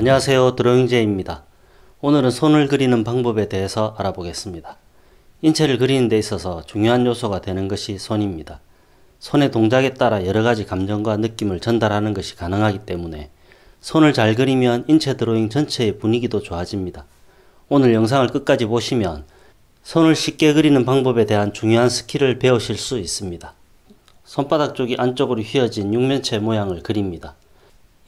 안녕하세요 Drawing J입니다. 오늘은 손을 그리는 방법에 대해서 알아보겠습니다. 인체를 그리는 데 있어서 중요한 요소가 되는 것이 손입니다. 손의 동작에 따라 여러가지 감정과 느낌을 전달하는 것이 가능하기 때문에 손을 잘 그리면 인체 드로잉 전체의 분위기도 좋아집니다. 오늘 영상을 끝까지 보시면 손을 쉽게 그리는 방법에 대한 중요한 스킬을 배우실 수 있습니다. 손바닥 쪽이 안쪽으로 휘어진 육면체 모양을 그립니다.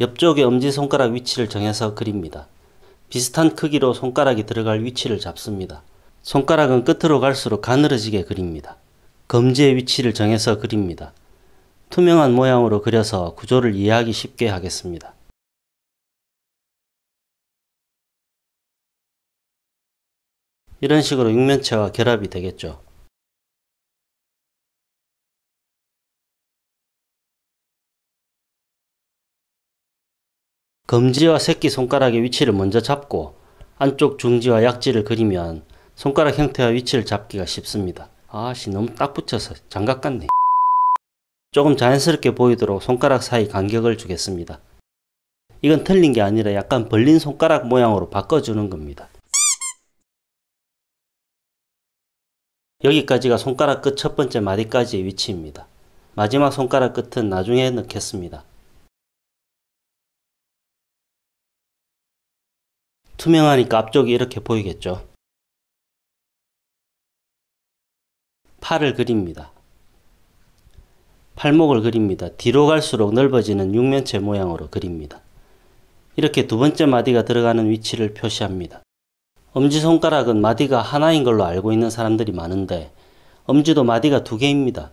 옆쪽의 엄지손가락 위치를 정해서 그립니다. 비슷한 크기로 손가락이 들어갈 위치를 잡습니다. 손가락은 끝으로 갈수록 가늘어지게 그립니다. 검지의 위치를 정해서 그립니다. 투명한 모양으로 그려서 구조를 이해하기 쉽게 하겠습니다. 이런 식으로 육면체와 결합이 되겠죠. 검지와 새끼손가락의 위치를 먼저 잡고 안쪽 중지와 약지를 그리면 손가락 형태와 위치를 잡기가 쉽습니다. 아씨 너무 딱 붙여서 장갑 같네. 조금 자연스럽게 보이도록 손가락 사이 간격을 주겠습니다. 이건 틀린 게 아니라 약간 벌린 손가락 모양으로 바꿔주는 겁니다. 여기까지가 손가락 끝 첫 번째 마디까지의 위치입니다. 마지막 손가락 끝은 나중에 넣겠습니다. 투명하니까 앞쪽이 이렇게 보이겠죠. 팔을 그립니다. 팔목을 그립니다. 뒤로 갈수록 넓어지는 육면체 모양으로 그립니다. 이렇게 두 번째 마디가 들어가는 위치를 표시합니다. 엄지손가락은 마디가 하나인 걸로 알고 있는 사람들이 많은데 엄지도 마디가 두 개입니다.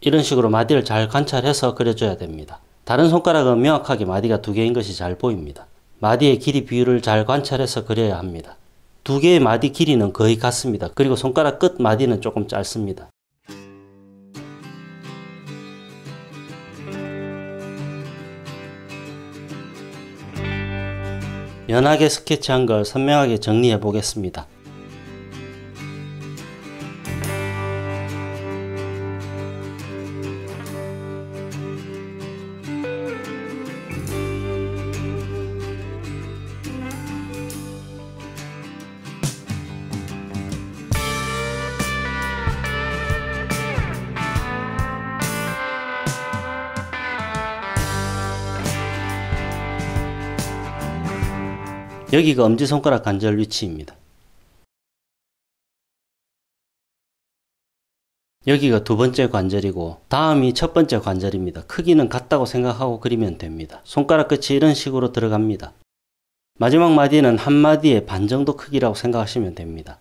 이런 식으로 마디를 잘 관찰해서 그려줘야 됩니다. 다른 손가락은 명확하게 마디가 두 개인 것이 잘 보입니다. 마디의 길이 비율을 잘 관찰해서 그려야 합니다. 두 개의 마디 길이는 거의 같습니다. 그리고 손가락 끝 마디는 조금 짧습니다. 연하게 스케치한 걸 선명하게 정리해 보겠습니다. 여기가 엄지손가락 관절 위치입니다. 여기가 두 번째 관절이고 다음이 첫 번째 관절입니다. 크기는 같다고 생각하고 그리면 됩니다. 손가락 끝이 이런 식으로 들어갑니다. 마지막 마디는 한 마디의 반 정도 크기라고 생각하시면 됩니다.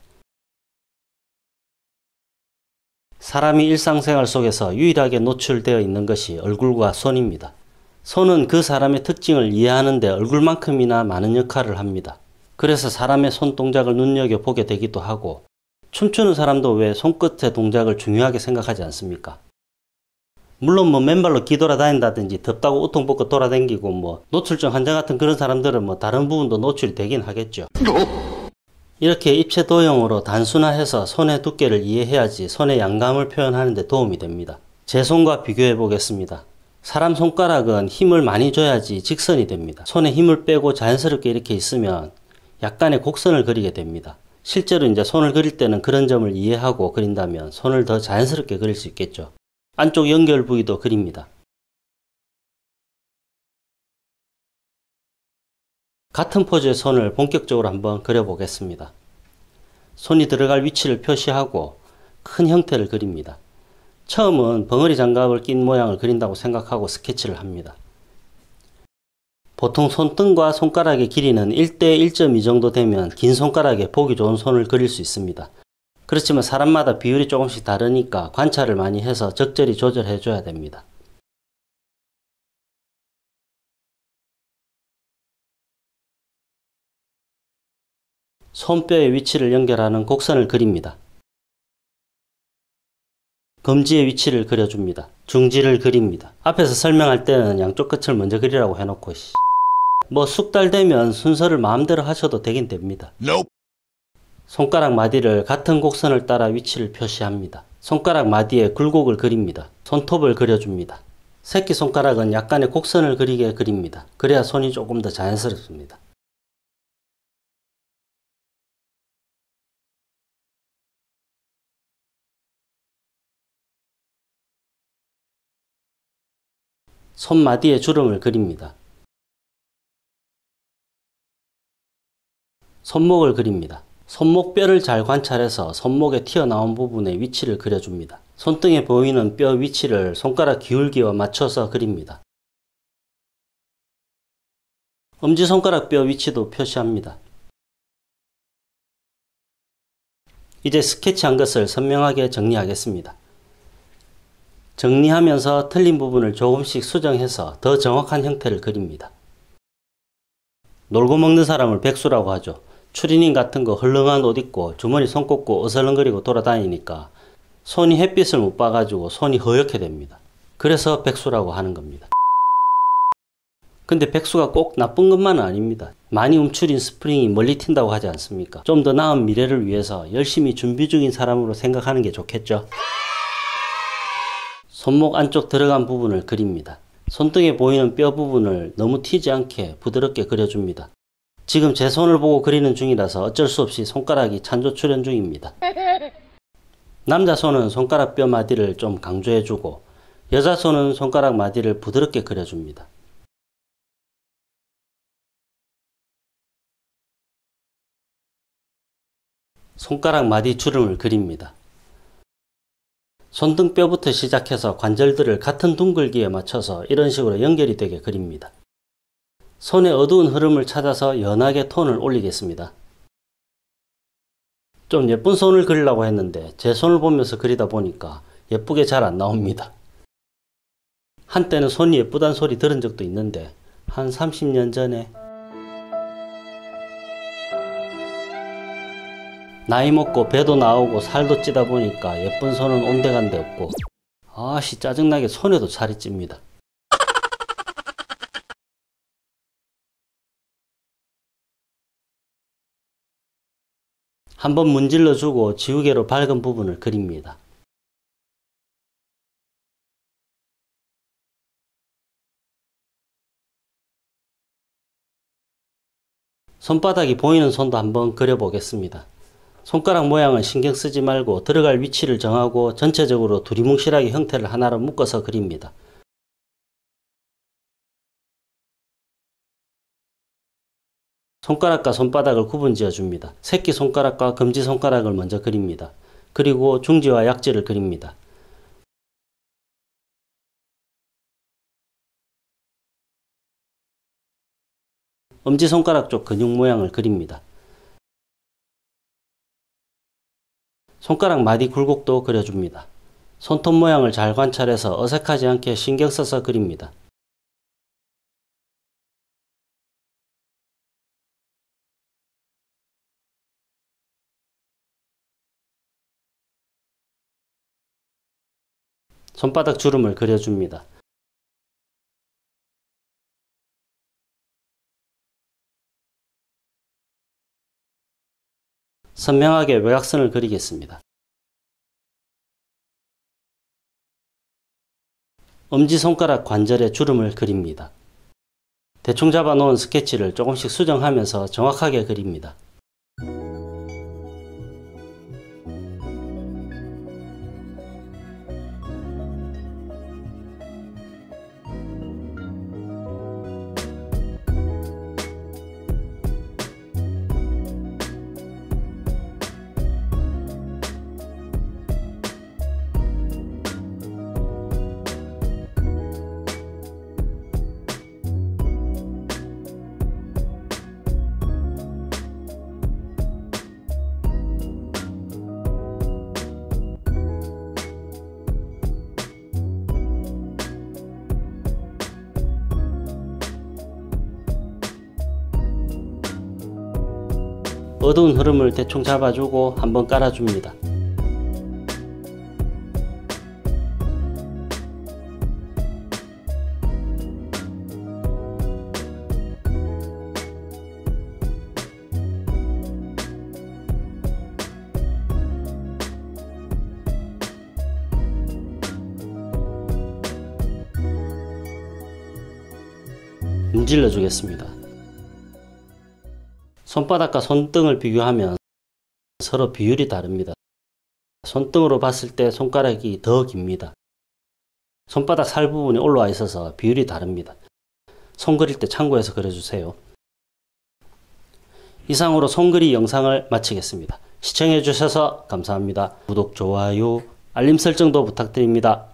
사람이 일상생활 속에서 유일하게 노출되어 있는 것이 얼굴과 손입니다. 손은 그 사람의 특징을 이해하는데 얼굴만큼이나 많은 역할을 합니다. 그래서 사람의 손 동작을 눈여겨보게 되기도 하고 춤추는 사람도 왜 손끝의 동작을 중요하게 생각하지 않습니까? 물론 뭐 맨발로 기돌아 다닌다든지 덥다고 우통 벗고 돌아다니고 뭐 노출증 환자 같은 그런 사람들은 뭐 다른 부분도 노출이 되긴 하겠죠. 이렇게 입체 도형으로 단순화해서 손의 두께를 이해해야지 손의 양감을 표현하는 데 도움이 됩니다. 제 손과 비교해 보겠습니다. 사람 손가락은 힘을 많이 줘야지 직선이 됩니다. 손에 힘을 빼고 자연스럽게 이렇게 있으면 약간의 곡선을 그리게 됩니다. 실제로 이제 손을 그릴 때는 그런 점을 이해하고 그린다면 손을 더 자연스럽게 그릴 수 있겠죠. 안쪽 연결 부위도 그립니다. 같은 포즈의 손을 본격적으로 한번 그려보겠습니다. 손이 들어갈 위치를 표시하고 큰 형태를 그립니다. 처음은 벙어리 장갑을 낀 모양을 그린다고 생각하고 스케치를 합니다. 보통 손등과 손가락의 길이는 1대 1.2 정도 되면 긴 손가락에 보기 좋은 손을 그릴 수 있습니다. 그렇지만 사람마다 비율이 조금씩 다르니까 관찰을 많이 해서 적절히 조절해 줘야 됩니다. 손뼈의 위치를 연결하는 곡선을 그립니다. 검지의 위치를 그려줍니다. 중지를 그립니다. 앞에서 설명할 때는 양쪽 끝을 먼저 그리라고 해놓고 씨. 뭐 숙달 되면 순서를 마음대로 하셔도 되긴 됩니다. Nope. 손가락 마디를 같은 곡선을 따라 위치를 표시합니다. 손가락 마디에 굴곡을 그립니다. 손톱을 그려줍니다. 새끼손가락은 약간의 곡선을 그리게 그립니다. 그래야 손이 조금 더 자연스럽습니다. 손마디에 주름을 그립니다. 손목을 그립니다. 손목뼈를 잘 관찰해서 손목에 튀어나온 부분의 위치를 그려줍니다. 손등에 보이는 뼈 위치를 손가락 기울기와 맞춰서 그립니다. 엄지손가락 뼈 위치도 표시합니다. 이제 스케치한 것을 선명하게 정리하겠습니다. 정리하면서 틀린 부분을 조금씩 수정해서 더 정확한 형태를 그립니다. 놀고 먹는 사람을 백수라고 하죠. 추리닝 같은 거 헐렁한 옷 입고 주머니 손 꽂고 어슬렁거리고 돌아다니니까 손이 햇빛을 못 봐가지고 손이 허옇게 됩니다. 그래서 백수라고 하는 겁니다. 근데 백수가 꼭 나쁜 것만은 아닙니다. 많이 움츠린 스프링이 멀리 튄다고 하지 않습니까? 좀 더 나은 미래를 위해서 열심히 준비 중인 사람으로 생각하는 게 좋겠죠. 손목 안쪽 들어간 부분을 그립니다. 손등에 보이는 뼈 부분을 너무 튀지 않게 부드럽게 그려줍니다. 지금 제 손을 보고 그리는 중이라서 어쩔 수 없이 손가락이 찬조 출현 중입니다. 남자 손은 손가락 뼈 마디를 좀 강조해주고 여자 손은 손가락 마디를 부드럽게 그려줍니다. 손가락 마디 주름을 그립니다. 손등뼈부터 시작해서 관절들을 같은 둥글기에 맞춰서 이런 식으로 연결이 되게 그립니다. 손의 어두운 흐름을 찾아서 연하게 톤을 올리겠습니다. 좀 예쁜 손을 그리려고 했는데 제 손을 보면서 그리다 보니까 예쁘게 잘 안 나옵니다. 한때는 손이 예쁘단 소리 들은 적도 있는데 한 30년 전에 나이 먹고 배도 나오고 살도 찌다 보니까 예쁜 손은 온데간데 없고 아씨 짜증나게 손에도 살이 찝니다. 한번 문질러 주고 지우개로 밝은 부분을 그립니다. 손바닥이 보이는 손도 한번 그려보겠습니다. 손가락 모양은 신경 쓰지 말고 들어갈 위치를 정하고 전체적으로 두리뭉실하게 형태를 하나로 묶어서 그립니다. 손가락과 손바닥을 구분 지어 줍니다. 새끼손가락과 검지손가락을 먼저 그립니다. 그리고 중지와 약지를 그립니다. 엄지손가락 쪽 근육 모양을 그립니다. 손가락 마디 굴곡도 그려줍니다. 손톱 모양을 잘 관찰해서 어색하지 않게 신경 써서 그립니다. 손바닥 주름을 그려줍니다. 선명하게 외곽선을 그리겠습니다. 엄지손가락 관절에 주름을 그립니다. 대충 잡아 놓은 스케치를 조금씩 수정하면서 정확하게 그립니다. 어두운 흐름을 대충 잡아주고 한번 깔아줍니다. 문질러 주겠습니다. 손바닥과 손등을 비교하면 서로 비율이 다릅니다. 손등으로 봤을 때 손가락이 더 깁니다. 손바닥 살 부분이 올라와 있어서 비율이 다릅니다. 손 그릴 때 참고해서 그려주세요. 이상으로 손그리 영상을 마치겠습니다. 시청해주셔서 감사합니다. 구독, 좋아요, 알림 설정도 부탁드립니다.